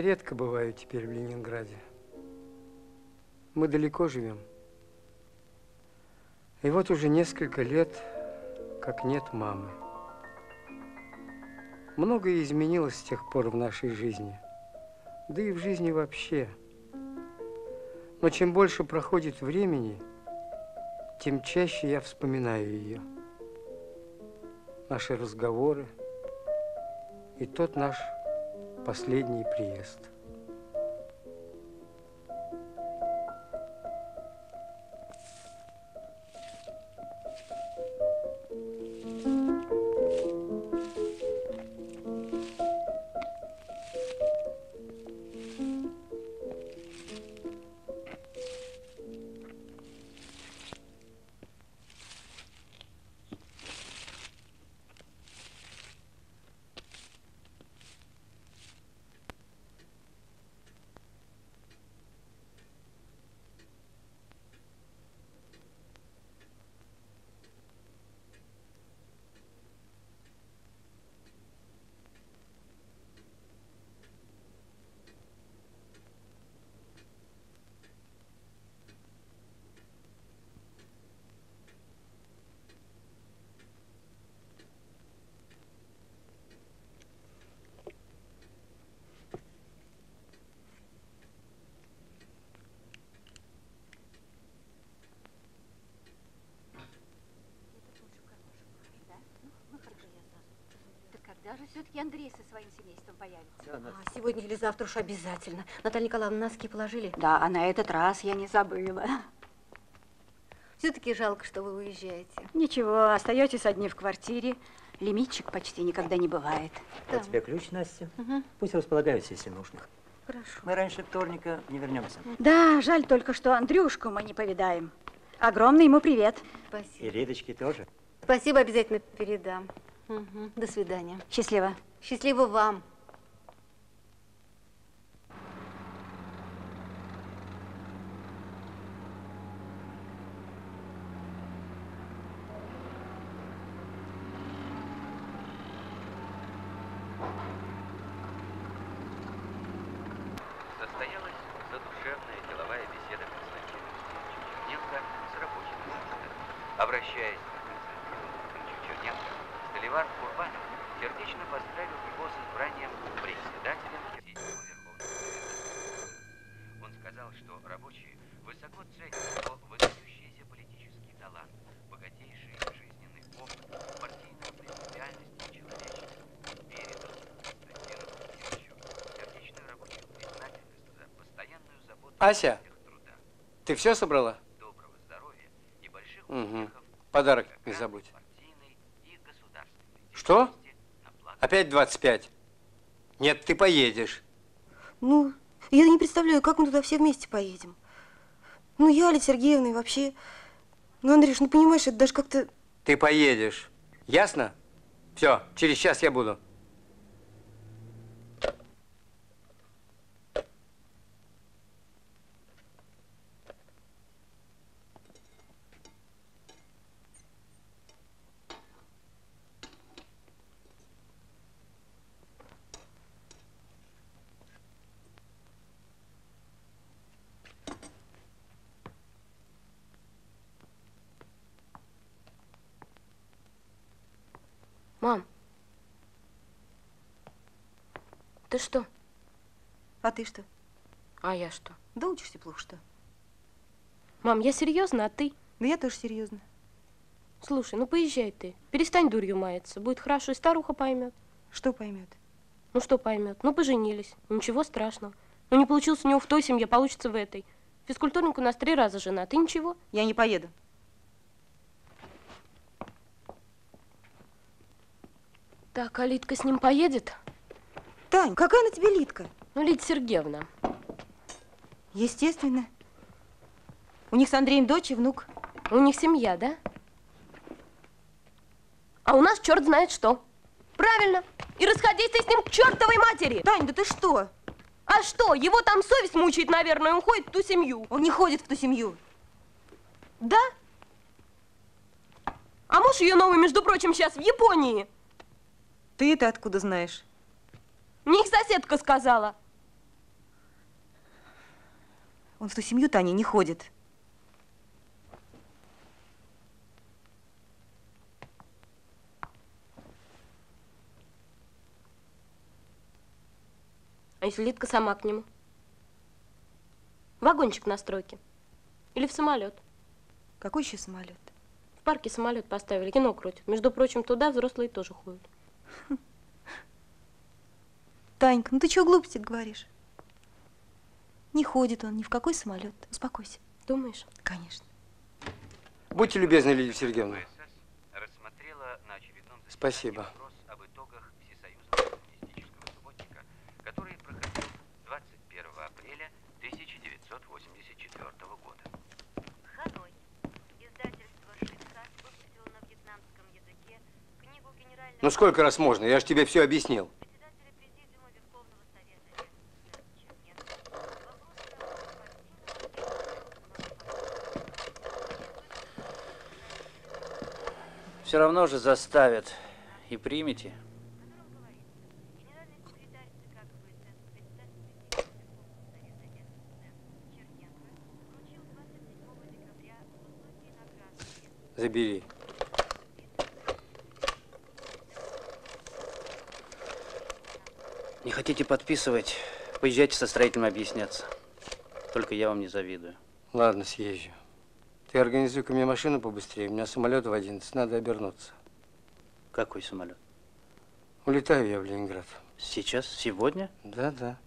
редко бываю теперь в Ленинграде. Мы далеко живем. И вот уже несколько лет, как нет мамы. Многое изменилось с тех пор в нашей жизни. Да и в жизни вообще. Но чем больше проходит времени, тем чаще я вспоминаю ее. Наши разговоры и тот наш последний приезд. А, сегодня или завтра уж обязательно. Наталья Николаевна, носки положили? Да, а на этот раз я не забыла. Все-таки жалко, что вы уезжаете. Ничего, остаетесь одни в квартире. Лимитчик почти никогда не бывает. Вот да. тебе ключ, Настя. Угу. Пусть располагаются, если нужно. Хорошо. Мы раньше вторника не вернемся. Да, жаль только, что Андрюшку мы не повидаем. Огромный ему привет. Спасибо. И Лидочке тоже. Спасибо, обязательно передам. Угу. До свидания. Счастливо. Счастливо вам. Ася, ты все собрала? Доброго здоровья и больших угу. Подарок не забудь. Что? Опять 25? Нет, ты поедешь. Ну, я не представляю, как мы туда все вместе поедем. Ну, я, Аля Сергеевна и вообще... Ну, Андрюш, ну понимаешь, это даже как-то... Ты поедешь. Ясно? Все, через час я буду. Мам, ты что? А ты что? А я что? Да учишься плохо, что? Мам, я серьезно, а ты? Да я тоже серьезно. Слушай, ну поезжай ты. Перестань дурью маяться. Будет хорошо, и старуха поймет. Что поймет? Ну что поймет? Ну поженились. Ничего страшного. Ну не получилось у него в той семье, получится в этой. Физкультурник у нас три раза жена. Ты ничего? Я не поеду. Так, а Литка с ним поедет? Тань, какая на тебе Литка? Ну, Лидия Сергеевна. Естественно. У них с Андреем дочь и внук. У них семья, да? А у нас черт знает что. Правильно. И расходись ты с ним к чертовой матери. Тань, да ты что? А что? Его там совесть мучает, наверное, он ходит в ту семью. Он не ходит в ту семью. Да? А муж ее новый, между прочим, сейчас в Японии. Ты это откуда знаешь? Мне их соседка сказала. Он в ту семью Тани не ходит. А если Литка сама к нему? Вагончик на стройке. Или в самолет. Какой еще самолет? В парке самолет поставили, кино крутят. Между прочим, туда взрослые тоже ходят. Танька, ну ты чего глупости говоришь? Не ходит он ни в какой самолет. Успокойся. Думаешь? Конечно. Будьте любезны, Лидия Сергеевна. ВСС рассмотрела на очередном заседании Спасибо. Ну сколько раз можно? Я же тебе все объяснил. Все равно же заставят. И примите. Генеральный Не хотите подписывать? Поезжайте со строителем объясняться. Только я вам не завидую. Ладно, съезжу. Ты организуй ко мне машину побыстрее. У меня самолет в 11. Надо обернуться. Какой самолет? Улетаю я в Ленинград. Сейчас? Сегодня? Да, да.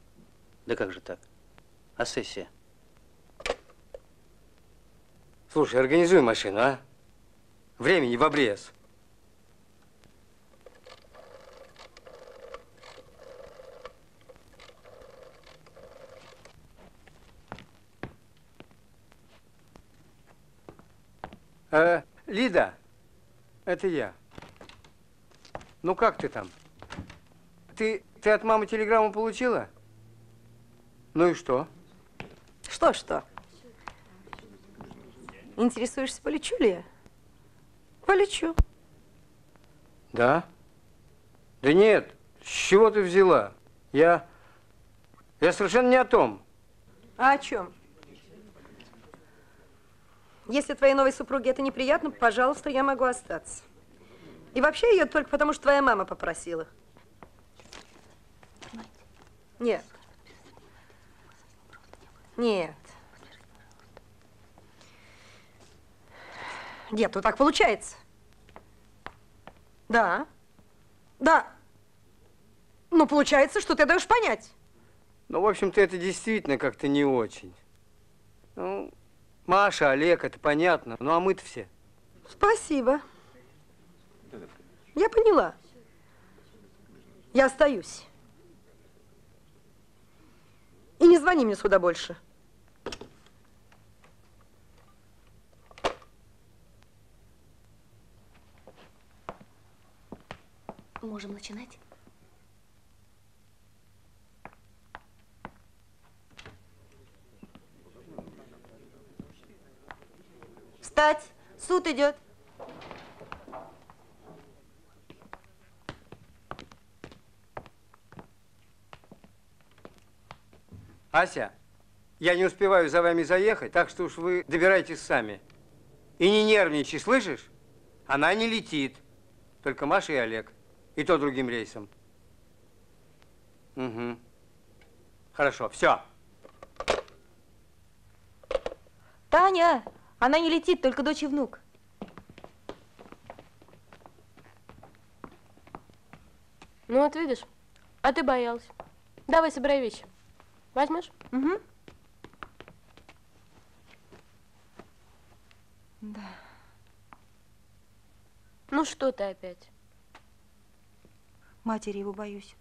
Да как же так? А сессия? Слушай, организуй машину, а? Времени в обрез. Э, Лида, это я. Ну как ты там? Ты, ты от мамы телеграмму получила? Ну и что? Что-что? Интересуешься, полечу ли я? Полечу. Да? Да нет, с чего ты взяла? Я, я совершенно не о том. А о чем? Если твоей новой супруге это неприятно, пожалуйста, я могу остаться. И вообще ее только потому, что твоя мама попросила. Нет. Нет. Нет, ну так получается. Да. Да. Ну, получается, что ты даешь понять. Ну, в общем-то, это действительно как-то не очень. Ну, Маша, Олег, это понятно. Ну, а мы-то все. Спасибо. Я поняла. Я остаюсь. И не звони мне сюда больше. Можем начинать? Встать! Суд идет. Ася, я не успеваю за вами заехать, так что уж вы добирайтесь сами. И не нервничай, слышишь? Она не летит. Только Маша и Олег. И то другим рейсом. Угу. Хорошо, все. Таня, она не летит, только дочь и внук. Ну вот видишь, а ты боялась. Давай, собирай вещи. Возьмешь? Угу. Да. Ну что ты опять? Матери его боюсь.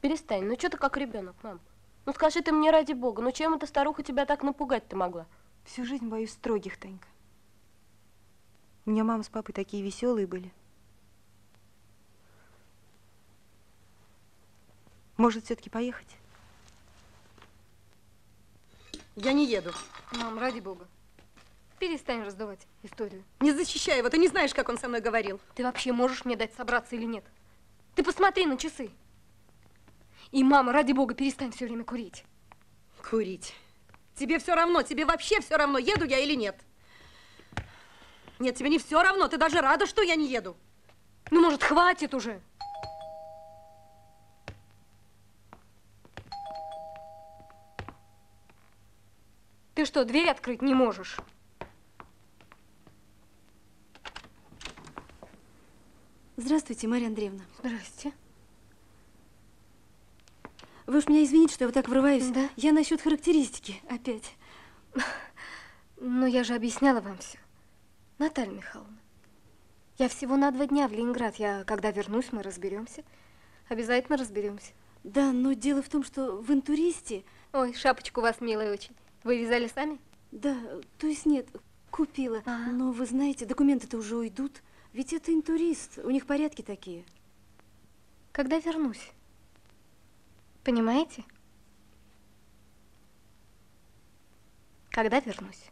Перестань, ну что ты как ребенок, мам? Ну скажи ты мне ради бога, ну чем эта старуха тебя так напугать-то могла? Всю жизнь боюсь строгих, Танька. У меня мама с папой такие веселые были. Может, все-таки поехать? Я не еду. Мам, ради бога. Перестань раздавать историю. Не защищай его, ты не знаешь, как он со мной говорил. Ты вообще можешь мне дать собраться или нет? Ты посмотри на часы. И, мама, ради бога, перестань все время курить. Курить. Тебе все равно, тебе вообще все равно, еду я или нет. Нет, тебе не все равно, ты даже рада, что я не еду. Ну, может, хватит уже? Ты что, дверь открыть не можешь? Здравствуйте, Марья Андреевна. Здрасте. Вы уж меня извините, что я вот так врываюсь. Да? Я насчет характеристики опять. Ну, я же объясняла вам все. Наталья Михайловна, я всего на два дня в Ленинград. Я, когда вернусь, мы разберемся. Обязательно разберемся. Да, но дело в том, что в интуристе... Ой, шапочку у вас милая очень. Вы вязали сами? Да, то есть нет, купила. Ага. Но вы знаете, документы-то уже уйдут. Ведь это интурист, у них порядки такие. Когда вернусь. Понимаете? Когда вернусь.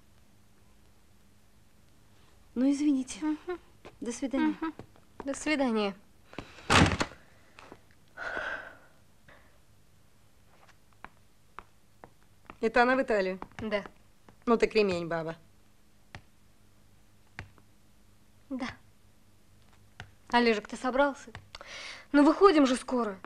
Ну, извините. До свидания. До свидания. Это она в Италию. Да. Ну ты кремень, баба. Да. Олежек, ты собрался? Ну, выходим же скоро.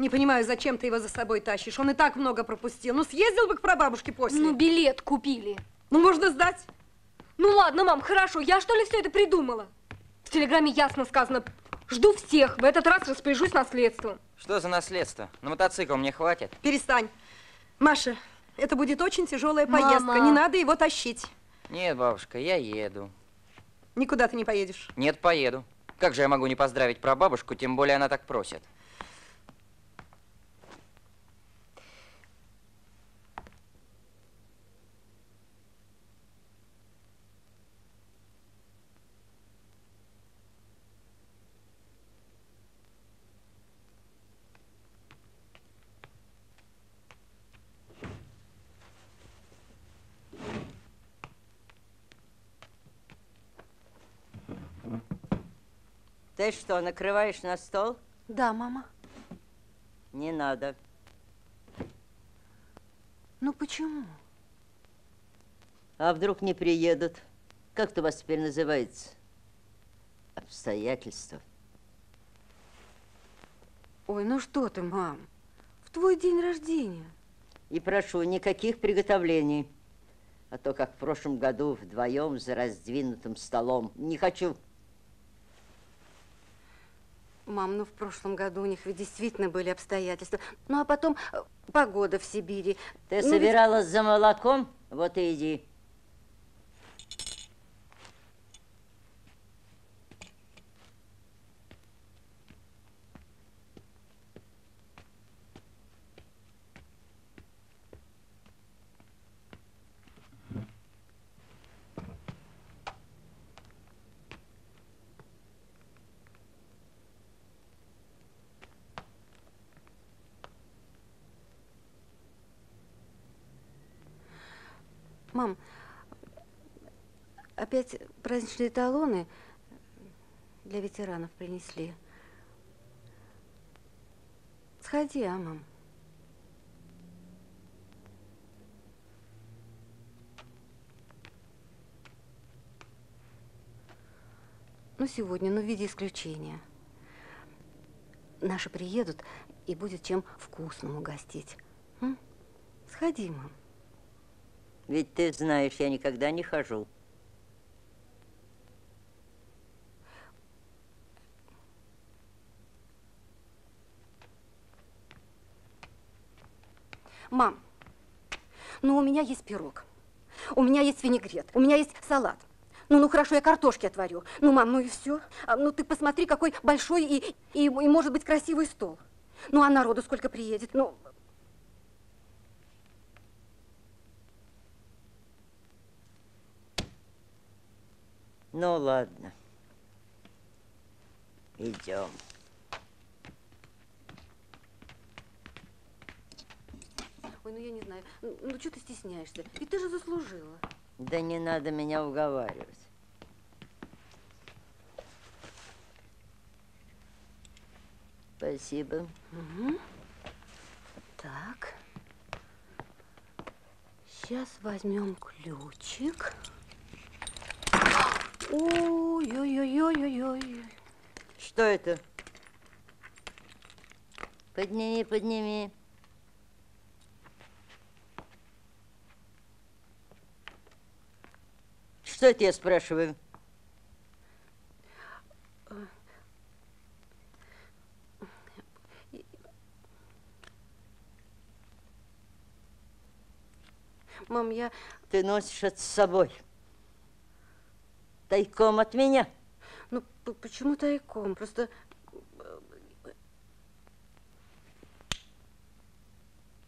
Не понимаю, зачем ты его за собой тащишь. Он и так много пропустил. Ну, съездил бы к прабабушке после. Ну, билет купили. Ну, можно сдать. Ну, ладно, мам, хорошо. Я, что ли, все это придумала? В телеграмме ясно сказано. Жду всех. В этот раз распоряжусь наследством. Что за наследство? На мотоцикл мне хватит. Перестань. Маша, это будет очень тяжелая Мама. поездка. Не надо его тащить. Нет, бабушка, я еду. Никуда ты не поедешь. Нет, поеду. Как же я могу не поздравить прабабушку, тем более она так просит. Ты что, накрываешь на стол? Да, мама. Не надо. Ну, почему? А вдруг не приедут? Как это у вас теперь называется? Обстоятельства. Ой, ну что ты, мам? В твой день рождения. И прошу, никаких приготовлений. А то, как в прошлом году, вдвоем за раздвинутым столом. Не хочу. Мам, ну в прошлом году у них ведь действительно были обстоятельства. Ну а потом э, погода в Сибири. Ты Ну, ведь- собиралась за молоком? Вот и иди. Мам, опять праздничные талоны для ветеранов принесли. Сходи, а, мам? Ну, сегодня, ну, в виде исключения. Наши приедут, и будет чем вкусному гостить. М? Сходи, мам. Ведь ты знаешь, я никогда не хожу. Мам, ну у меня есть пирог, у меня есть винегрет, у меня есть салат. Ну, ну хорошо, я картошки отварю. Ну, мам, ну и все. ну ты посмотри, какой большой и, и, и, может быть, красивый стол. Ну, а народу сколько приедет? Ну, Ну, ладно. Идем. Ой, ну я не знаю. Ну, ну что ты стесняешься? И ты же заслужила. Да не надо меня уговаривать. Спасибо. Мгм. Так. Сейчас возьмем ключик. Ой-ой-ой-ой-ой. Что это? Подними, подними. Что это я спрашиваю? Мам, я... Ты носишь это с собой. Тайком от меня. Ну, почему тайком? Просто...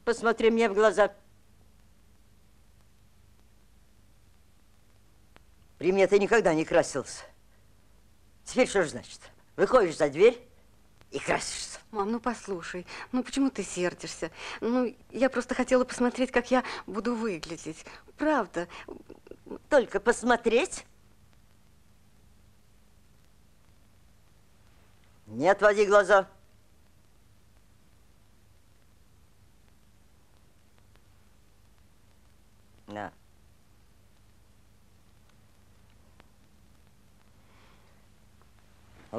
Посмотри мне в глаза. При мне ты никогда не красился. Теперь что же значит? Выходишь за дверь и красишься. Мам, ну послушай, ну почему ты сердишься? Ну, я просто хотела посмотреть, как я буду выглядеть. Правда. Только посмотреть? Не отводи глаза. На.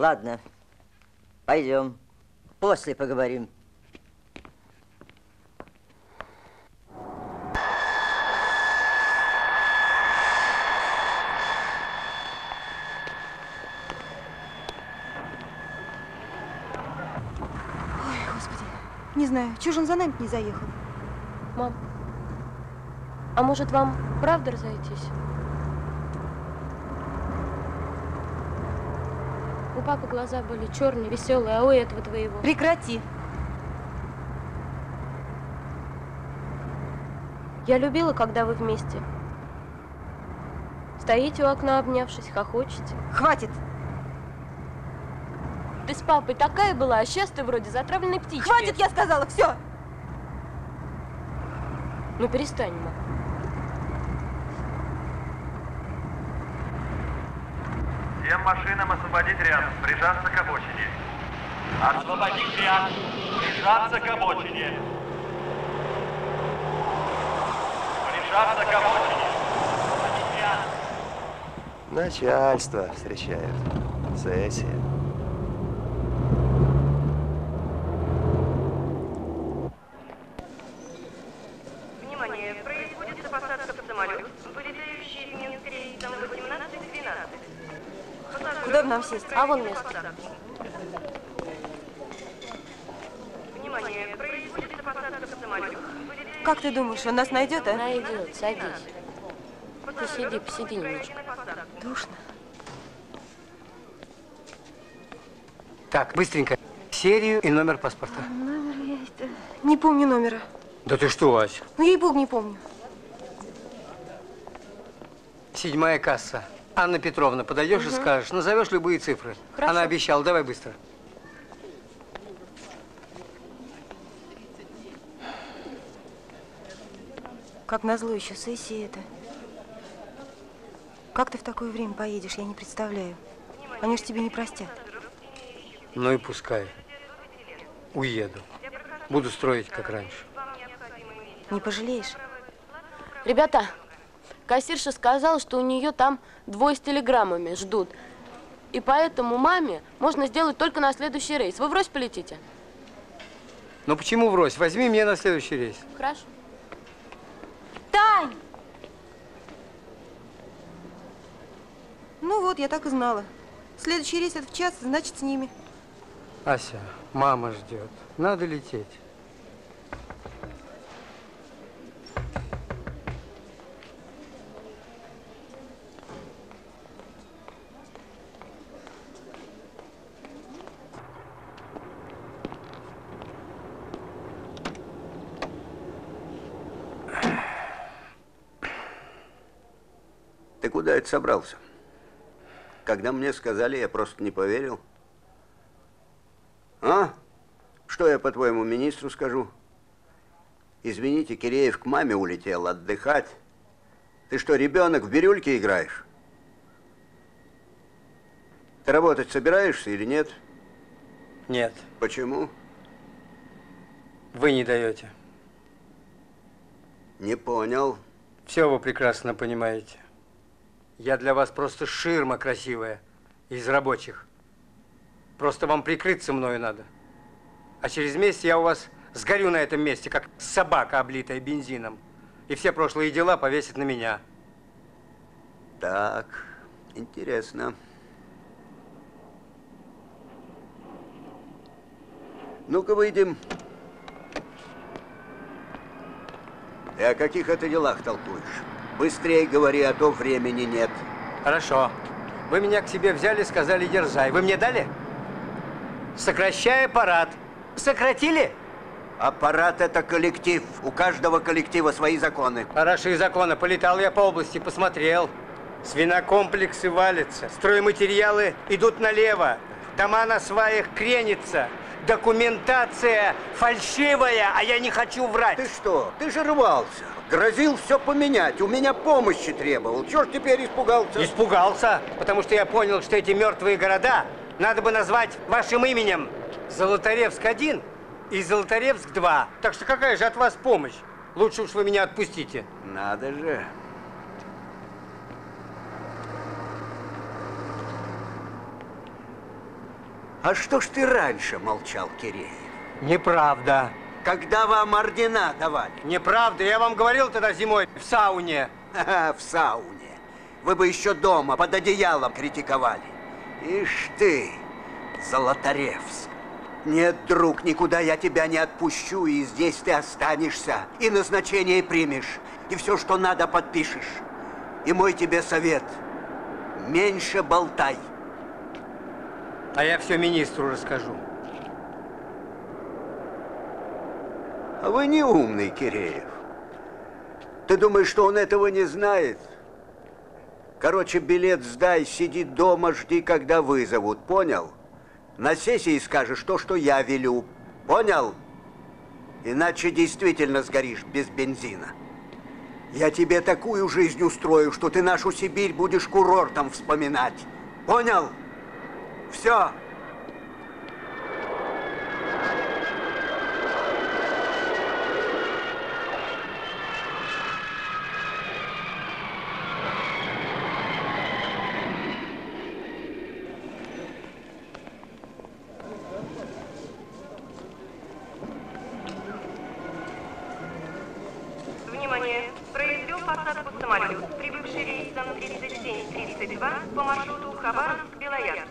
Ладно, пойдем. После поговорим. Ой, господи. Не знаю, чего же он за нами не заехал? Мам, а может вам правда разойтись? Папы глаза были черные, веселые, а у этого твоего. Прекрати. Я любила, когда вы вместе. Стоите у окна, обнявшись, хохочете. Хватит. Ты с папой такая была, а сейчас ты вроде затравленной птички. Хватит, я сказала, все. Ну перестань, мам. Машинам освободить ряд, прижаться к обочине. Освободить ряд, прижаться к обочине. Прижаться к обочине. Начальство встречает. Сессия. Внимание, производится посадка в самолет, вылетающий из Минска рейсом 18-12. Куда бы нам сесть? А вон место. Внимание, производится посадка самолет. Как ты думаешь, он нас найдет, а? Найдет, садись. Ты сиди, посиди немножко. Душно. Так, быстренько. Серию и номер паспорта. Номер есть. Не помню номера. Да ты что, Ась? Ну, ей-богу, не помню. Седьмая касса. Анна Петровна, подойдешь и Мгм. скажешь, назовешь любые цифры. Хорошо. Она обещала, давай быстро. Как назло еще сессия это. Как ты в такое время поедешь, я не представляю. Они ж тебе не простят. Ну и пускай. Уеду. Буду строить, как раньше. Не пожалеешь? Ребята, кассирша сказала, что у нее там двое с телеграммами ждут. И поэтому маме можно сделать только на следующий рейс. Вы врозь полетите? Ну почему врозь? Возьми меня на следующий рейс. Хорошо. Тань! Ну вот, я так и знала. Следующий рейс это в час, значит, с ними. Ася, мама ждет. Надо лететь. Это собрался? Когда мне сказали, я просто не поверил. А? Что я, по-твоему, министру скажу? Извините, Киреев к маме улетел отдыхать. Ты что, ребенок в бирюльке играешь? Ты работать собираешься или нет? Нет, Почему? вы не даете. Не понял. Все вы прекрасно понимаете. Я для вас просто ширма красивая из рабочих. Просто вам прикрыться мною надо. А через месяц я у вас сгорю на этом месте, как собака, облитая бензином. И все прошлые дела повесят на меня. Так, интересно. Ну-ка, выйдем. Ты о каких это делах толкуешь? Быстрее говори, а то времени нет. Хорошо. Вы меня к себе взяли, сказали, дерзай. Вы мне дали? Сокращай аппарат. Сократили? Аппарат – это коллектив. У каждого коллектива свои законы. Хорошие законы. Полетал я по области, посмотрел. Свинокомплексы валятся. Стройматериалы идут налево. Дома на сваях кренятся. Документация фальшивая, а я не хочу врать. Ты что? Ты же рвался. Грозил все поменять. У меня помощи требовал. Чего ж теперь испугался? Испугался, потому что я понял, что эти мертвые города надо бы назвать вашим именем. Золотаревск-1 и Золотаревск-2. Так что какая же от вас помощь? Лучше уж вы меня отпустите. Надо же. А что ж ты раньше молчал, Киреев? Неправда. Когда вам ордена давали? Неправда. Я вам говорил тогда зимой в сауне. Ага, в сауне. Вы бы еще дома под одеялом критиковали. Ишь ты, Золотаревск. Нет, друг, никуда я тебя не отпущу, и здесь ты останешься, и назначение примешь, и все, что надо, подпишешь. И мой тебе совет – меньше болтай. А я все министру расскажу. Вы не умный, Киреев. Ты думаешь, что он этого не знает? Короче, билет сдай, сиди дома, жди, когда вызовут. Понял? На сессии скажешь то, что я велю. Понял? Иначе действительно сгоришь без бензина. Я тебе такую жизнь устрою, что ты нашу Сибирь будешь курортом вспоминать. Понял? Все. Внимание! Произвел посадку самолет, прибывший рейсом 3732 по маршруту Хабаровск-Белоярск.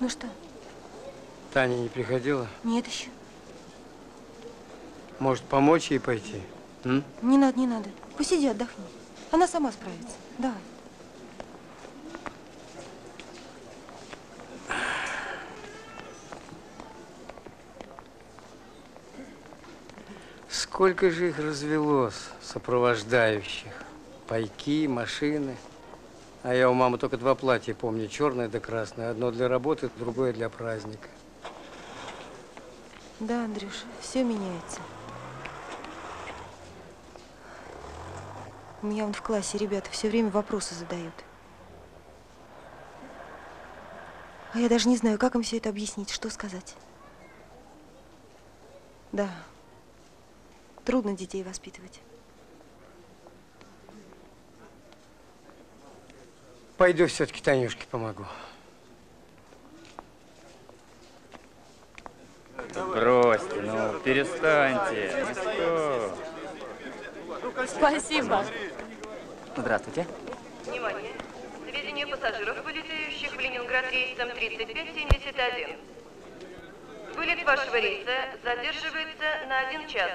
Ну что? Таня не приходила? Нет еще. Может, помочь ей пойти? М? Не надо, не надо. Посиди, отдохни. Она сама справится. Давай. Сколько же их развелось, сопровождающих? Пайки, машины. А я у мамы только два платья помню, черное да красное. Одно для работы, другое для праздника. Да, Андрюш, все меняется. У меня вон в классе ребята все время вопросы задают. А я даже не знаю, как им все это объяснить, что сказать. Да, трудно детей воспитывать. Пойду все-таки Танюшке помогу. Бросьте, ну, перестаньте. Что? Спасибо. Здравствуйте. Внимание! Сведения пассажиров, вылетающих в Ленинград рейсом 3571. Вылет вашего рейса задерживается на один час.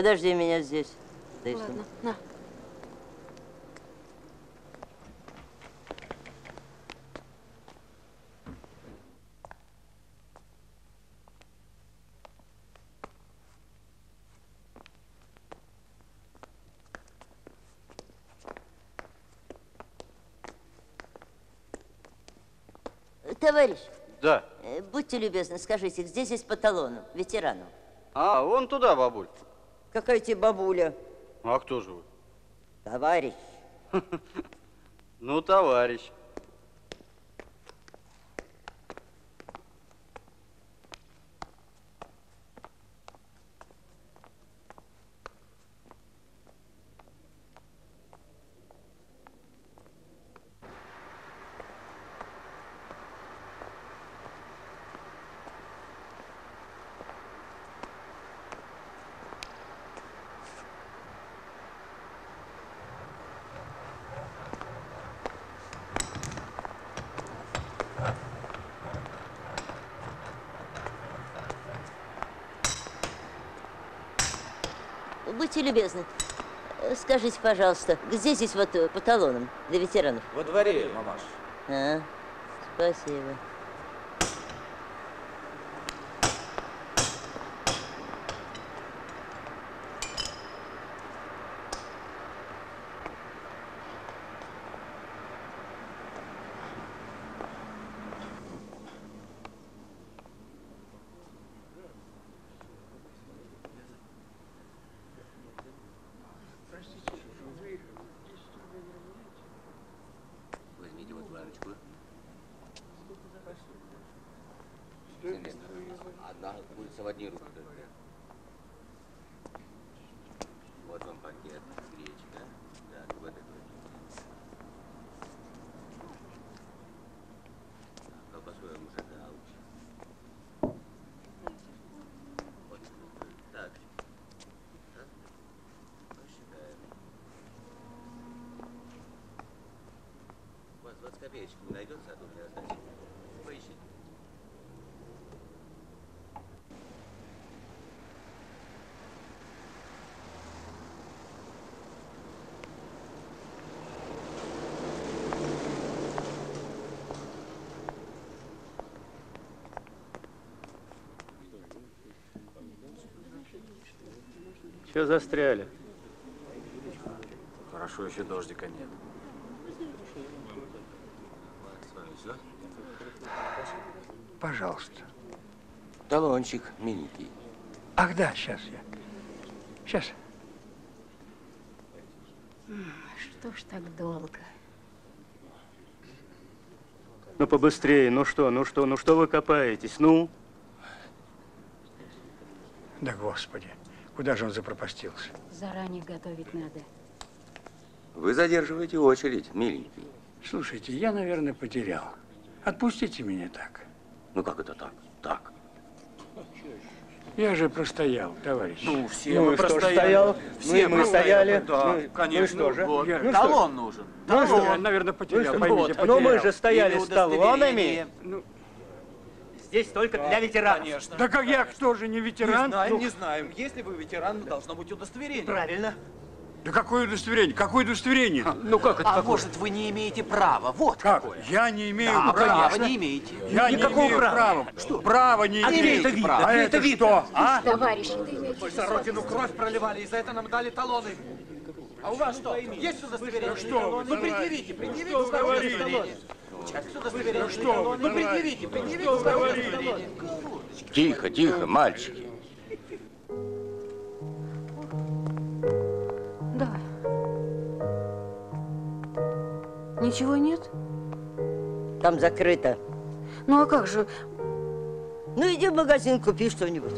Подожди меня здесь. Дай Ладно, на. Товарищ. Да. Э, будьте любезны, скажите, где здесь по талону, ветерану? А, вон туда, бабуль. Какая тебе бабуля? А кто же вы? Товарищ. Ну, товарищ. Будьте любезны, э, скажите, пожалуйста, где здесь вот э, по талонам для ветеранов? Во дворе, мамаш. А, спасибо. Возьмите вот баночку. Одна курица в одни руки только. Вот вам пакет, гречка. Так, вот это вот. Колбасу я вам уже дал. Вот. Так. Так. Посчитаем. У вас 20 копеечек не найдется, а то для сдачи? Поищите. Че застряли? Хорошо, еще дождика нет. Все? Пожалуйста. Талончик миленький. Ах, да, сейчас я. Сейчас. Что ж так долго? Ну побыстрее, ну что, ну что, ну что вы копаетесь, ну? Да господи, куда же он запропастился? Заранее готовить надо. Вы задерживаете очередь, миленький. Слушайте, я, наверное, потерял. Отпустите меня так. Ну как это так? Так. Я же простоял, товарищ. Ну, все мы простояли. Все простояли. Да, конечно. Ну и что же? Вот. Я- Талон нужен. Ну Талон. я, наверное, потерял, Ну, поймите, вот. потерял. Ну мы же стояли с талонами. удостоверение. Здесь только для ветеранов. Конечно. Да как я, кто же, не Не ветеран? знаем, Ну, не знаем. Если вы ветеран, должно быть удостоверение. Правильно. Да какое удостоверение? Какое удостоверение? Ну как это А какое? может, вы не имеете права? Вот Как? какое. Я не имею Да, права. права не имеете. Я Никакого не имею права. права. Что? Права не А имею. это видно, А это это видно. что? А? Товарищи, ты имеешь за родину кровь проливали, и за это нам дали талоны. А у вас что? Есть удостоверение? что вы, Ну предъявите, предъявите удостоверение. Есть удостоверение? что вы, Ну предъявите, предъявите удостоверение. Тихо, тихо, мальчики. Ничего нет? Там закрыто. Ну а как же? Ну, иди в магазин, купи что-нибудь.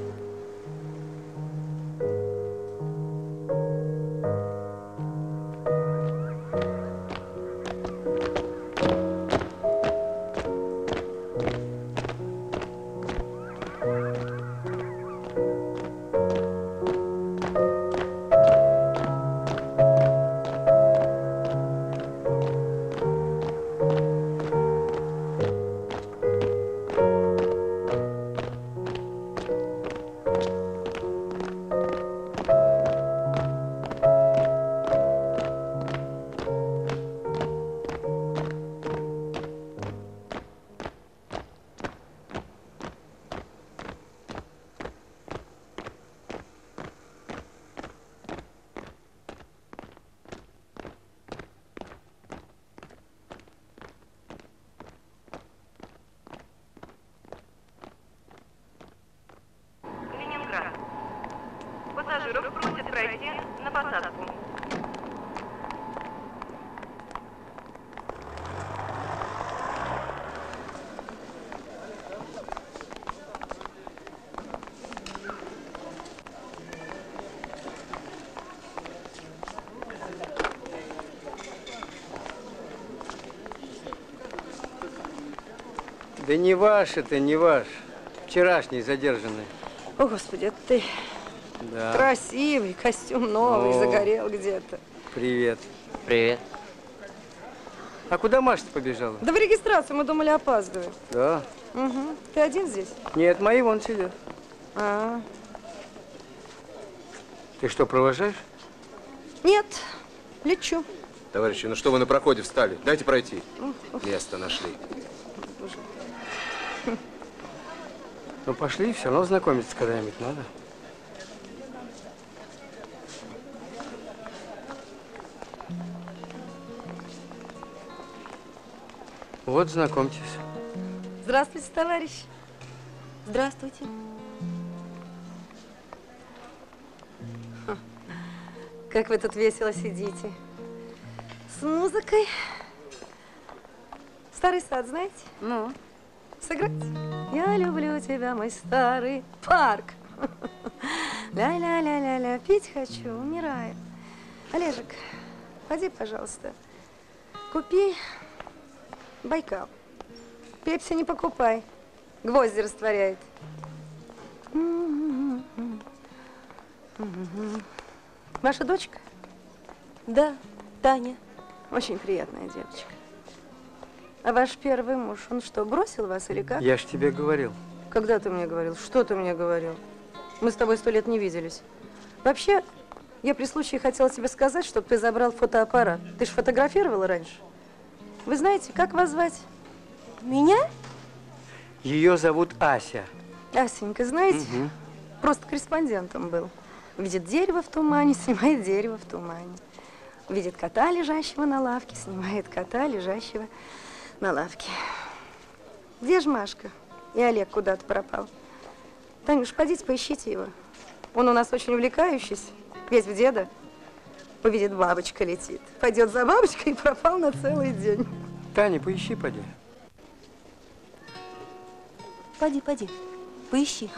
Да не ваш это, не ваш. Вчерашний задержанный. О, Господи, это ты Да. красивый, костюм новый, О. загорел где-то. Привет. Привет. А куда Маша побежала? Да в регистрацию мы думали опаздываем. Да. Угу. Ты один здесь? Нет, мои вон сидят. А, Ты что, провожаешь? нет, лечу. Товарищи, ну что вы на проходе встали? Дайте пройти. Место нашли. Ну пошли, все равно знакомиться когда-нибудь надо. Вот, знакомьтесь. Здравствуйте, товарищ. Здравствуйте. Как вы тут весело сидите. С музыкой. Старый сад, знаете? Ну? Сыграть? Я люблю тебя, мой старый парк. Ля-ля-ля-ля-ля, пить хочу, умираю. Олежек, поди, пожалуйста, купи Байкал. Пепси не покупай, гвозди растворяет. Ваша дочка? Да, Таня. Очень приятная девочка. А ваш первый муж, он что, бросил вас или как? Я ж тебе говорил. Когда ты мне говорил? Что ты мне говорил? Мы с тобой сто лет не виделись. Вообще, я при случае хотела тебе сказать, чтобы ты забрал фотоаппарат. Ты же фотографировала раньше. Вы знаете, как вас звать? Меня? Ее зовут Ася. Асенька, знаете, Мгм. просто корреспондентом был. Видит дерево в тумане, снимает дерево в тумане. Видит кота, лежащего на лавке, снимает кота, лежащего на лавке. Где же Машка? И Олег куда-то пропал. Танюш, подите, поищите его. Он у нас очень увлекающийся, весь в деда. Увидит, бабочка летит. Пойдет за бабочкой и пропал на целый день. Таня, поищи, поди. Поди, поди, поищи.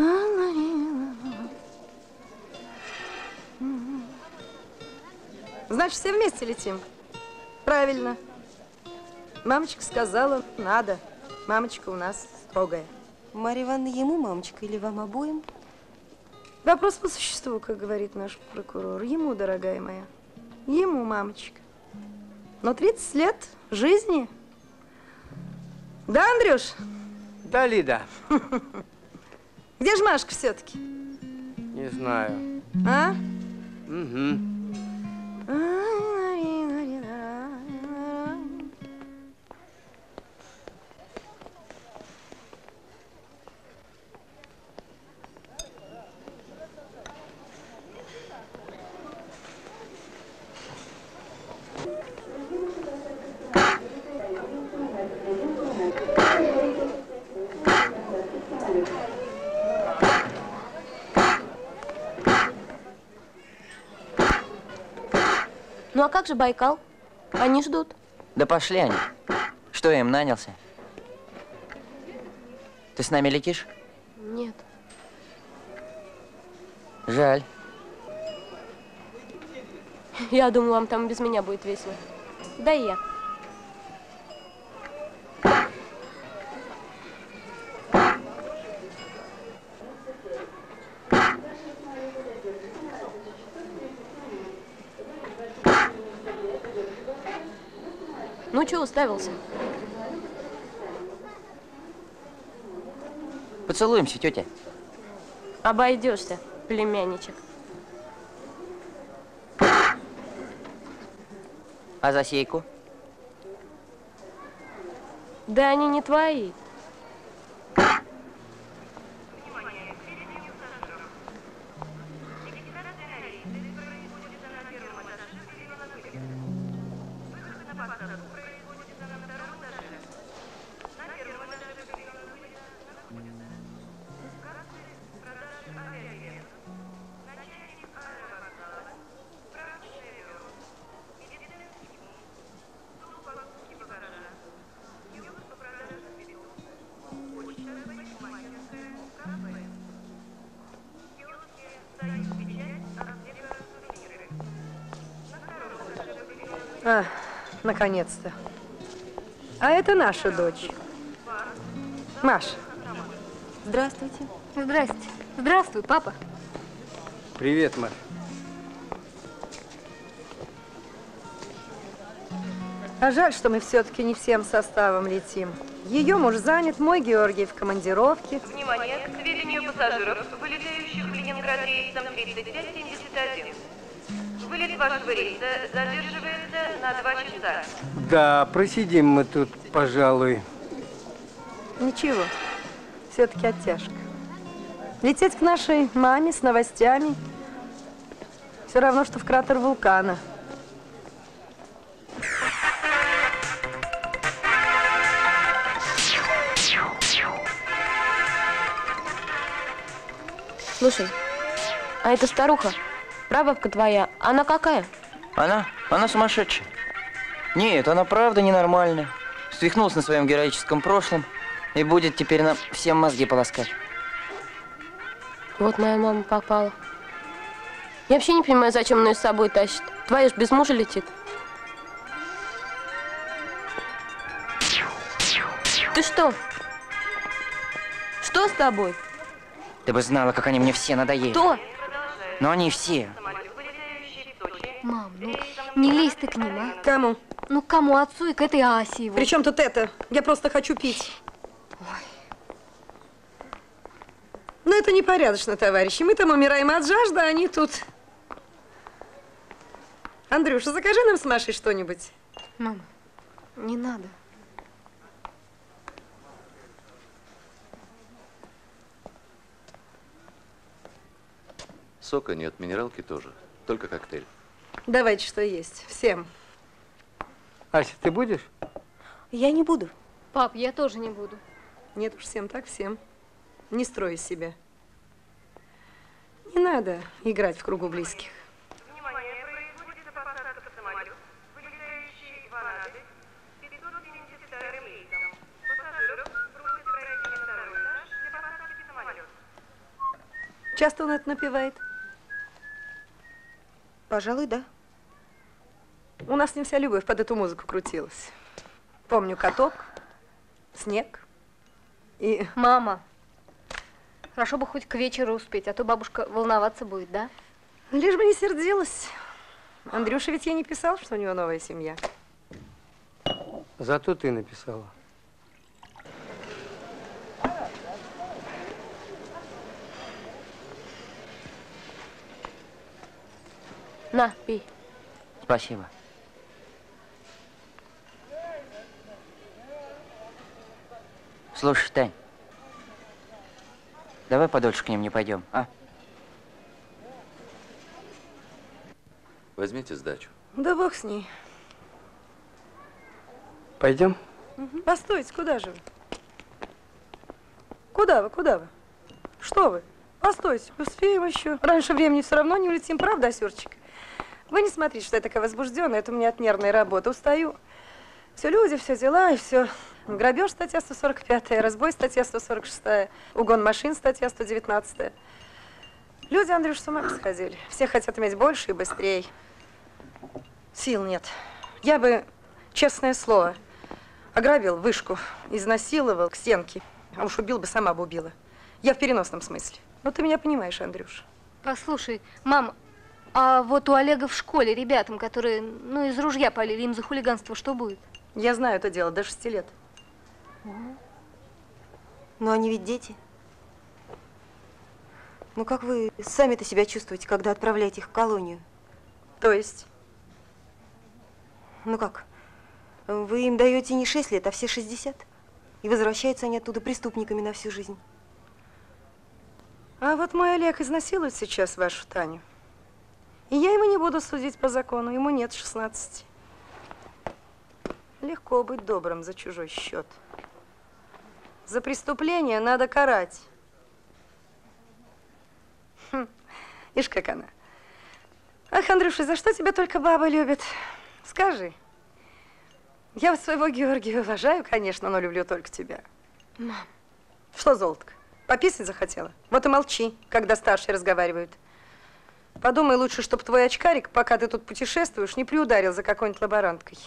Значит, все вместе летим? Правильно. Мамочка сказала, надо. Мамочка у нас строгая. Марья Ивановна ему мамочка или вам обоим? Вопрос по существу, как говорит наш прокурор. Ему, дорогая моя. Ему, мамочка. Но 30 лет жизни. Да, Андрюш? Да, Лида. Где же Машка все-таки? Не знаю. А? Угу. Ну а как же Байкал? Они ждут. Да пошли они. Что я им нанялся? Ты с нами летишь? Нет. Жаль. Я думаю, вам там без меня будет весело. Да и я. Что уставился? Поцелуемся, тетя. Обойдешься, племянничек. А за сейку? Да они не твои. Наконец-то. А это наша дочь. Маш. Здравствуйте. Здрасте. Здравствуй, папа. Привет, Маш. А жаль, что мы все-таки не всем составом летим. Ее муж занят, мой Георгий в командировке. Внимание, к сведению пассажиров, вылетающих в Ленинград рейсом 3571. Вылет вашего рейса задерживается на два часа. Да, просидим мы тут, пожалуй. Ничего, все-таки оттяжка. Лететь к нашей маме с новостями все равно, что в кратер вулкана. Слушай, а эта старуха, прабабка твоя, она какая? Она? Она сумасшедшая. Нет, она правда ненормальная. Свихнулась на своем героическом прошлом и будет теперь нам всем мозги полоскать. Вот моя мама попала. Я вообще не понимаю, зачем она ее с собой тащит. Твоя ж без мужа летит. Ты что? Что с тобой? Ты бы знала, как они мне все надоели. Кто? Но они все. Мам, ну не лезь ты к ним, а? Кому? Ну, к кому отцу и к этой Асе его. При чем тут это? Я просто хочу пить. Ну, это непорядочно, товарищи. Мы там умираем от жажды, а они тут... Андрюша, закажи нам с Машей что-нибудь. Мама, не надо. Сока нет, минералки тоже. Только коктейль. Давайте, что есть. Всем. Ася, ты будешь? Я не буду. Пап, я тоже не буду. Нет уж, всем так, всем. Не строй из себя. Не надо играть в кругу близких. Внимание, производится посадка в самолет, вылетающий в Анады 572 рейсом. Пассажиров просят пройти на второй этаж для посадки в самолет. Часто он это напевает? Пожалуй, да. У нас не вся любовь под эту музыку крутилась. Помню каток, снег и... Мама, хорошо бы хоть к вечеру успеть, а то бабушка волноваться будет, да? Лишь бы не сердилась. Андрюша ведь ей не писал, что у него новая семья. Зато ты написала. На, пей. Спасибо. Слушай, Тань, давай подольше к ним не пойдем, а? Возьмите сдачу. Да бог с ней. Пойдем? Постойте, куда же вы? Куда вы, куда вы? Что вы? Постойте, успеем еще. Раньше времени все равно не улетим, правда, Осерчик? Вы не смотрите, что я такая возбужденная, это у меня от нервной работы. Устаю. Все люди, все дела и все. Грабеж, статья 145, разбой, статья 146, угон машин, статья 119. Люди, Андрюш, с ума сходили. Все хотят иметь больше и быстрее. Сил нет. Я бы, честное слово, ограбил вышку, изнасиловал к стенке. А уж убил бы, сама бы убила. Я в переносном смысле. Ну, ты меня понимаешь, Андрюш. Послушай, мам, а вот у Олега в школе ребятам, которые, ну, из ружья полили им за хулиганство, что будет? Я знаю это дело, до шести лет. Но они ведь дети. Ну как вы сами-то себя чувствуете, когда отправляете их в колонию? То есть? Ну как? Вы им даете не 6 лет, а все 60. И возвращаются они оттуда преступниками на всю жизнь. А вот мой Олег изнасилует сейчас вашу Таню. И я ему не буду судить по закону, ему нет 16. Легко быть добрым за чужой счет. За преступление надо карать. Хм, ишь, как она. Ах, Андрюша, за что тебя только бабы любят? Скажи. Я вот своего Георгия уважаю, конечно, но люблю только тебя. Мам. Что, золотко, пописать захотела? Вот и молчи, когда старшие разговаривают. Подумай лучше, чтобы твой очкарик, пока ты тут путешествуешь, не приударил за какой-нибудь лаборанткой.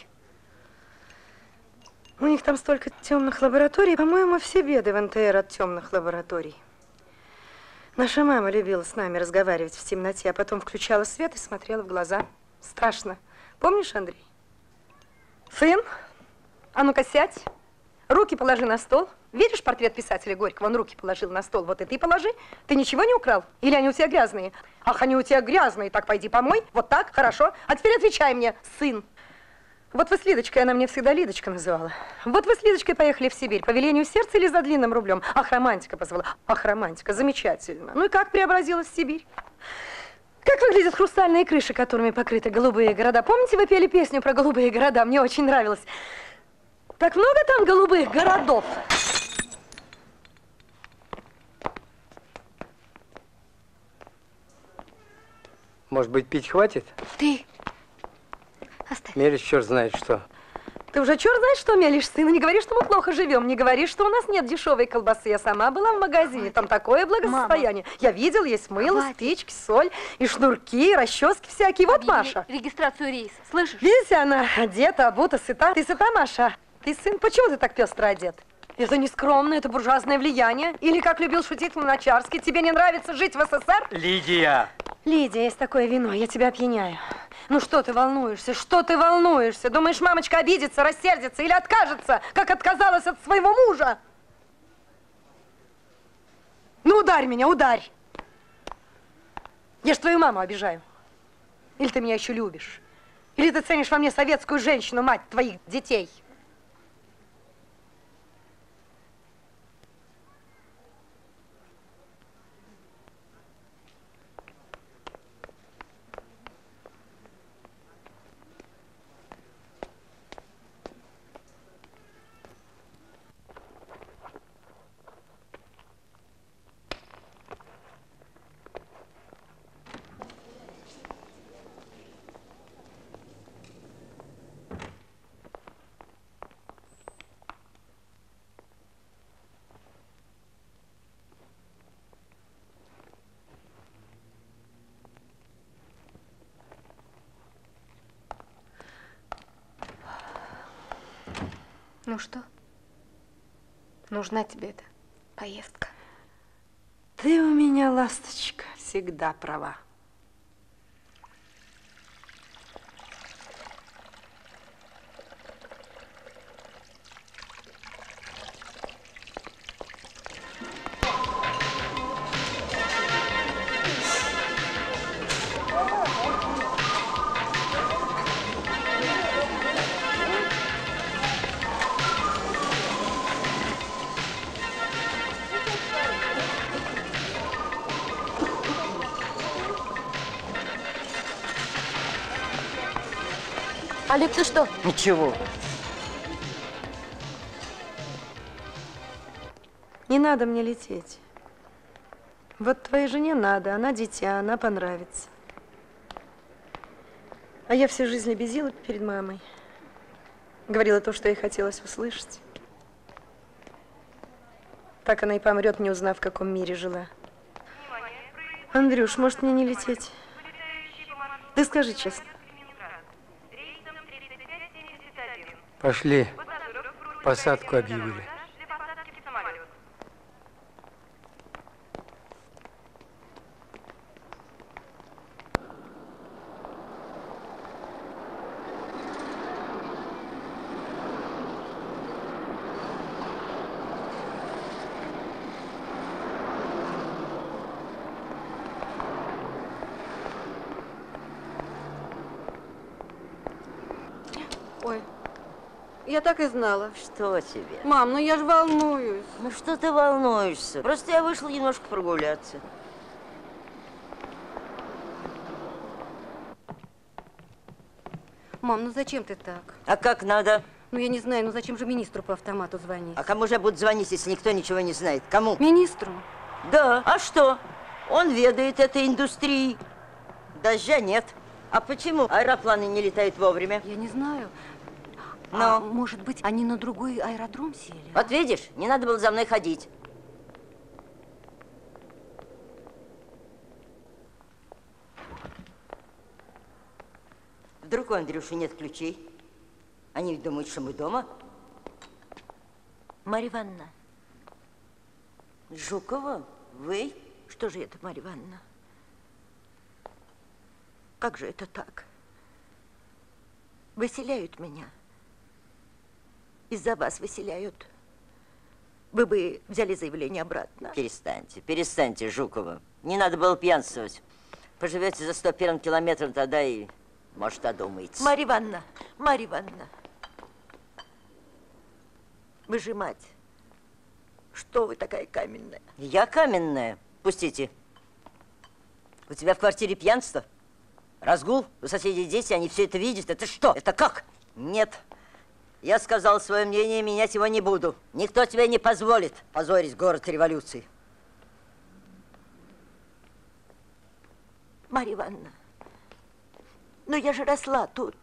У них там столько темных лабораторий. По-моему, все беды в НТР от темных лабораторий. Наша мама любила с нами разговаривать в темноте, а потом включала свет и смотрела в глаза. Страшно. Помнишь, Андрей? Сын, а ну-ка сядь. Руки положи на стол. Видишь портрет писателя Горького? Он руки положил на стол. Вот и ты положи. Ты ничего не украл? Или они у тебя грязные? Ах, они у тебя грязные. Так, пойди помой. Вот так, хорошо. А теперь отвечай мне, сын. Вот вы с Лидочкой, она мне всегда Лидочка называла. Вот вы с Лидочкой поехали в Сибирь. По велению сердца или за длинным рублем? Ах, романтика позвала. Ах, романтика, замечательно. Ну и как преобразилась Сибирь? Как выглядят хрустальные крыши, которыми покрыты голубые города? Помните, вы пели песню про голубые города? Мне очень нравилось. Так много там голубых городов? Может быть, пить хватит? Ты. Мерить черт знает что. Ты уже черт знаешь, что мелешь, сына? Не говори, что мы плохо живем. Не говори, что у нас нет дешевой колбасы. Я сама была в магазине. Там такое благосостояние. Я видел, есть мыло, спички, соль, и шнурки, и расчески всякие. Вот Маша. Регистрацию рейса, слышишь? Видите, она одета, обута, сыта. Ты сыта, Маша? Ты сын, почему ты так пестро одет? Это не скромно, это буржуазное влияние. Или, как любил шутить Луначарский, тебе не нравится жить в СССР? Лидия! Лидия, есть такое вино, я тебя опьяняю. Ну что ты волнуешься, что ты волнуешься? Думаешь, мамочка обидится, рассердится или откажется, как отказалась от своего мужа? Ну ударь меня, ударь. Я ж твою маму обижаю. Или ты меня еще любишь? Или ты ценишь во мне советскую женщину, мать твоих детей? Ну что? Нужна тебе эта поездка? Ты у меня, ласточка, всегда права. Ты что? Ничего. Не надо мне лететь. Вот твоей жене надо, она дитя, она понравится. А я всю жизнь лебезила перед мамой. Говорила то, что ей хотелось услышать. Так она и помрет, не узнав, в каком мире жила. Андрюш, может мне не лететь? Ты скажи честно. Пошли. Посадку объявили. Ой, я так и знала. Что тебе? Мам, ну я же волнуюсь. Ну что ты волнуешься? Просто я вышла немножко прогуляться. Мам, ну зачем ты так? А как надо? Ну я не знаю, ну зачем же министру по автомату звонить? А кому же я буду звонить, если никто ничего не знает? Кому? Министру. Да, а что? Он ведает этой индустрией. Дождя нет. А почему аэропланы не летают вовремя? Я не знаю. Но. А, может быть, они на другой аэродром сели? Вот видишь, не надо было за мной ходить. Вдруг у Андрюши нет ключей? Они ведь думают, что мы дома. Марья Ивановна. Жукова, вы? Что же это, Марья Ивановна? Как же это так? Выселяют меня. Из-за вас выселяют. Вы бы взяли заявление обратно. Перестаньте, перестаньте, Жукова. Не надо было пьянствовать. Поживете за 101 километром, тогда и, может, одумаете. Марья Ивановна, Марья Ивановна. Вы же мать. Что вы такая каменная? Я каменная. Пустите. У тебя в квартире пьянство? Разгул? У соседей дети, они все это видят. Это что? Это как? Нет. Я сказал свое мнение, менять его не буду. Никто тебе не позволит позорить город революции. Марья Ивановна, но я же росла тут.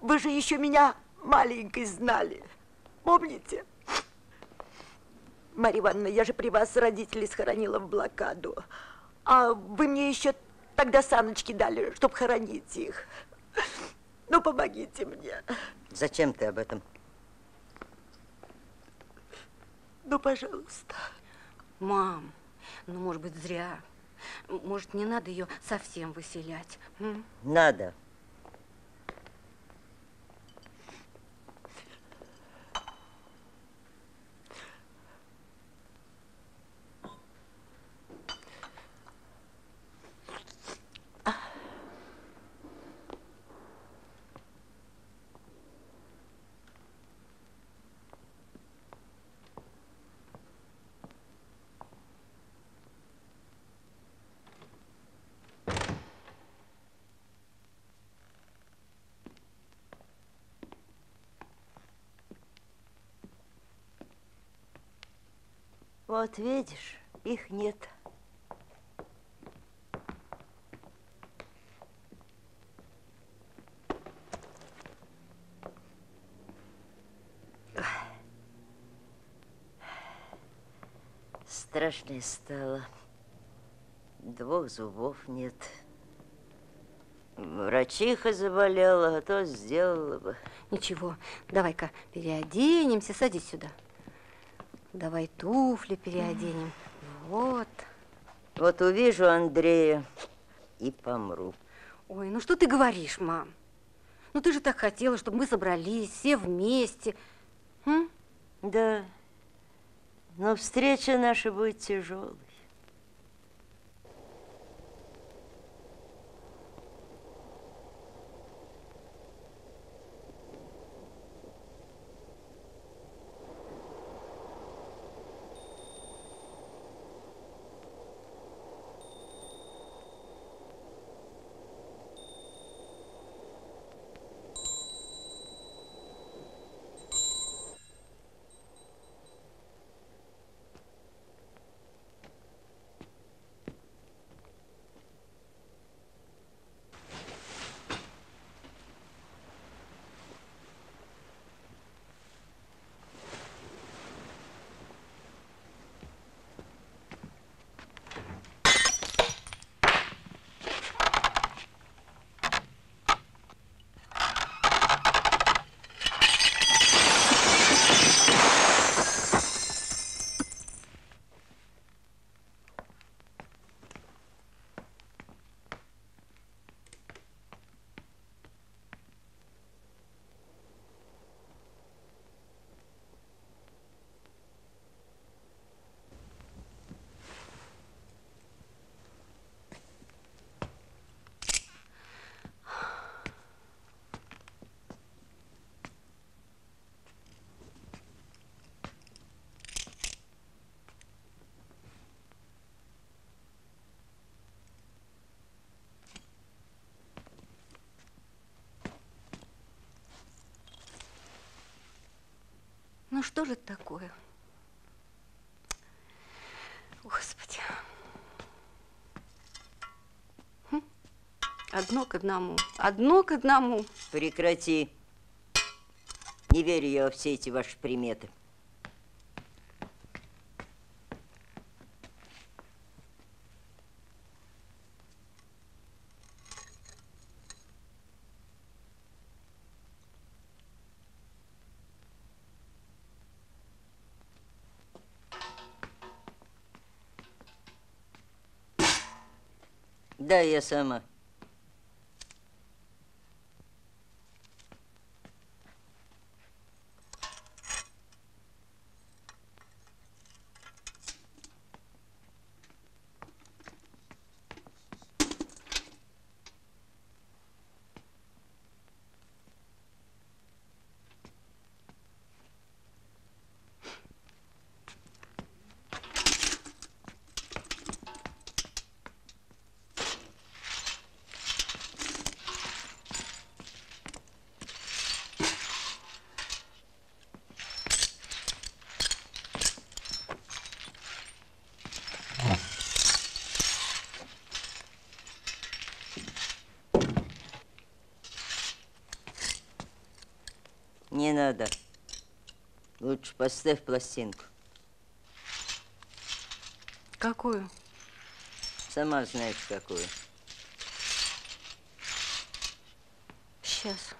Вы же еще меня маленькой знали. Помните? Марья Ивановна, я же при вас родителей схоронила в блокаду. А вы мне еще тогда саночки дали, чтобы хоронить их. Ну, помогите мне. Зачем ты об этом? Ну, пожалуйста. Мам, ну, может быть, зря. Может, не надо ее совсем выселять? м? Надо. Вот видишь, их нет. Страшное стало. Двух зубов нет. Врачиха заболела, а то сделала бы. Ничего, давай-ка переоденемся, садись сюда. Давай туфли переоденем. Вот. Вот увижу Андрея и помру. Ой, ну что ты говоришь, мам? Ну ты же так хотела, чтобы мы собрались все вместе. М? Да, но встреча наша будет тяжелой. Ну что же такое? Господи. Хм. Одно к одному, одно к одному. Прекрати. Не верю я во все эти ваши приметы. Да, я сама. Не надо. Лучше поставь пластинку. Какую? Сама знаешь, какую. Сейчас.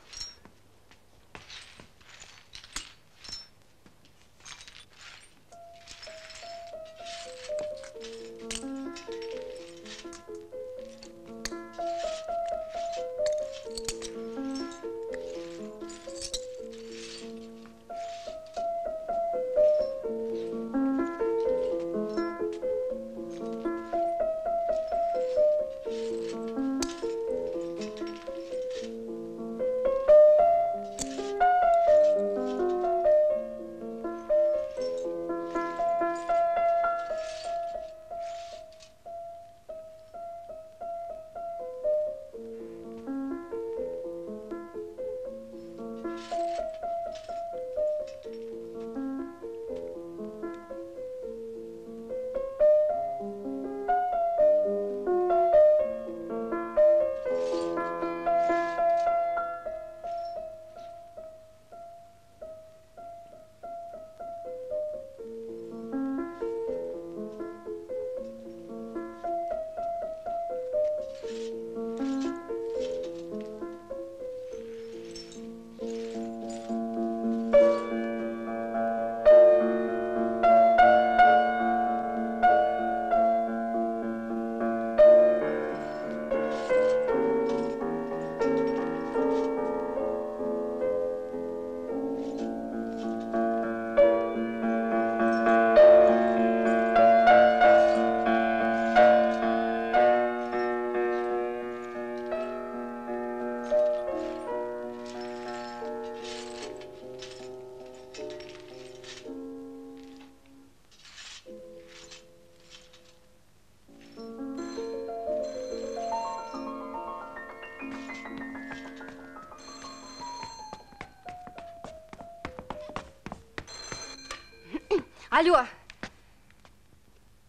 Алло!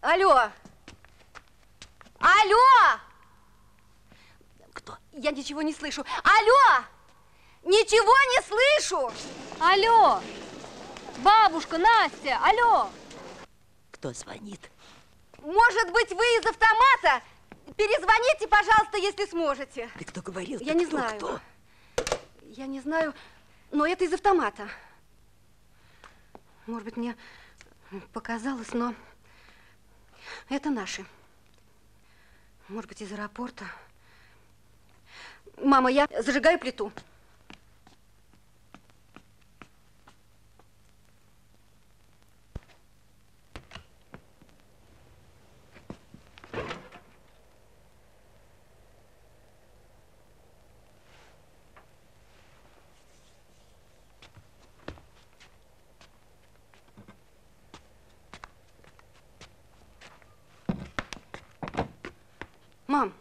Алло! Алло! Кто? Я ничего не слышу. Алло! Ничего не слышу! Алло! Бабушка, Настя, алло! Кто звонит? Может быть, вы из автомата? Перезвоните, пожалуйста, если сможете. Ты кто говорил? Я Ты не кто, знаю. Кто? Я не знаю, но это из автомата. Может быть, мне показалось, но это наши. Может быть, из аэропорта. Мама, я зажигаю плиту. Мам,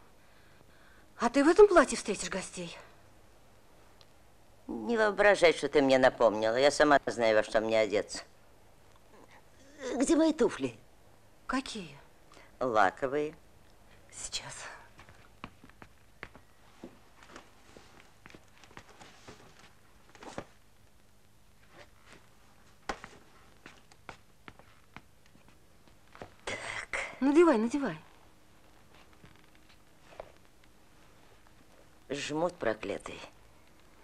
а ты в этом платье встретишь гостей? Не воображай, что ты мне напомнила. Я сама знаю, во что мне одеться. Где мои туфли? Какие? Лаковые. Сейчас. Так. Надевай, надевай. жмут проклятый.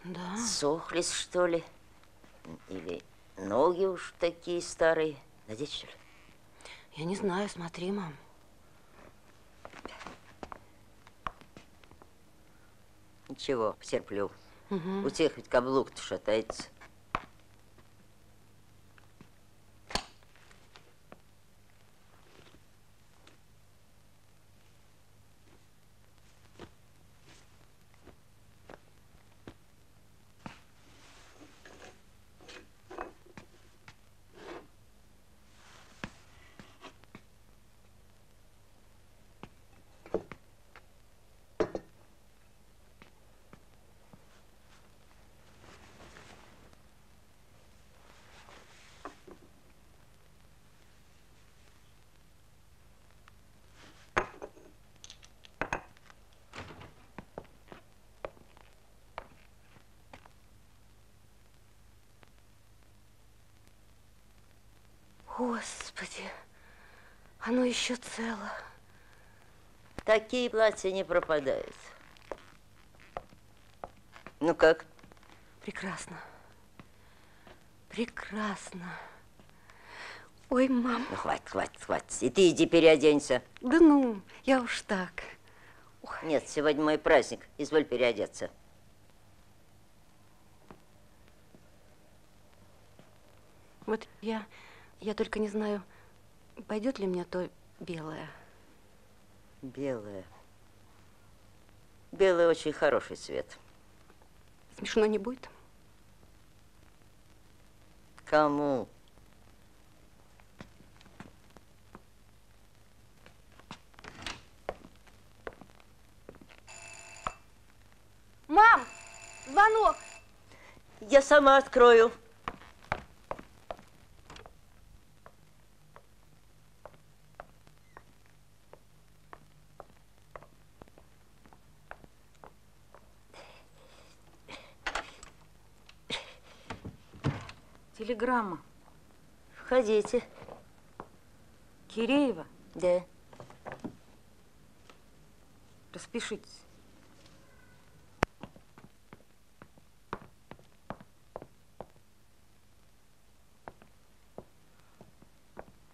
Да. Сохлись, что ли? Или ноги уж такие старые. Надеть, что ли? Я не знаю, смотри, мам. Ничего, потерплю. Угу. У тех ведь каблук-то шатается. Господи, оно еще цело. Такие платья не пропадают. Ну как? Прекрасно. Прекрасно. Ой, мам. Ну, хватит, хватит, хватит. И ты иди переоденься. Да ну, я уж так. Нет, сегодня мой праздник. Изволь переодеться. Вот я, я только не знаю, пойдет ли мне то белое. Белое. Белый очень хороший цвет. Смешно не будет? Кому? Мам, звонок. Я сама открою. Телеграмма. Входите. Киреева? Да. Распишитесь.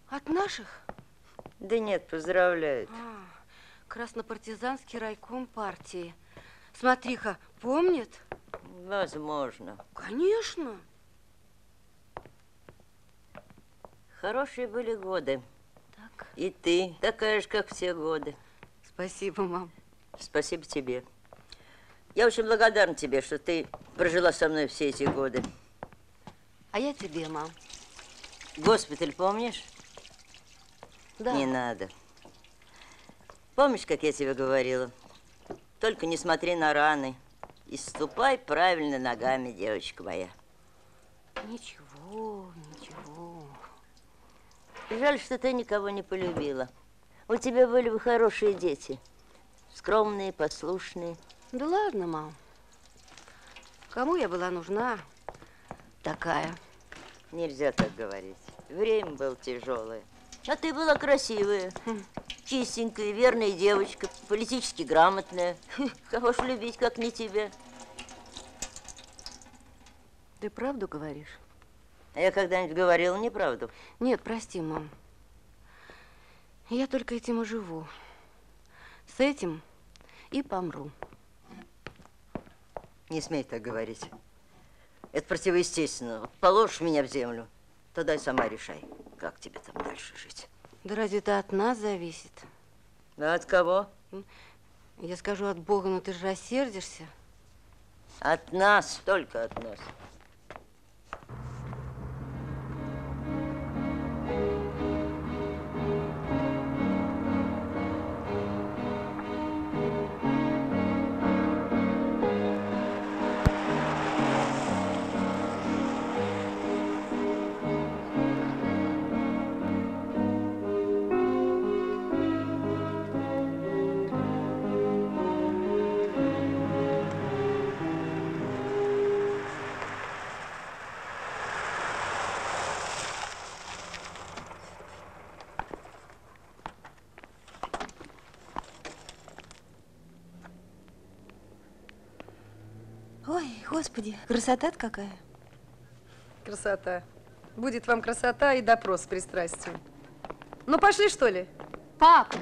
От наших? Да нет, поздравляют. А, краснопартизанский райком партии. Смотри-ка, помнит? Возможно. Конечно. Хорошие были годы. И ты такая же, как все годы. Спасибо, мам. Спасибо тебе. Я очень благодарна тебе, что ты прожила со мной все эти годы. А я тебе, мам. Госпиталь помнишь? Да. Не надо. Помнишь, как я тебе говорила? Только не смотри на раны. И ступай правильно ногами, девочка моя. Ничего, ничего. Жаль, что ты никого не полюбила. У тебя были бы хорошие дети. Скромные, послушные. Да ладно, мам. Кому я была нужна такая? Нельзя так говорить. Время было тяжелое. А ты была красивая, чистенькая, верная девочка, политически грамотная. Кого ж любить, как не тебя? Ты правду говоришь? Я когда-нибудь говорила неправду? Нет, прости, мам. Я только этим и живу. С этим и помру. Не смей так говорить. Это противоестественно. Положишь меня в землю, тогда и сама решай, как тебе там дальше жить. Да разве это от нас зависит? А от кого? Я скажу от Бога, но ты же рассердишься. От нас, только от нас. Господи, красота какая. Красота. Будет вам красота и допрос с пристрастием. Ну, пошли, что ли? Пап!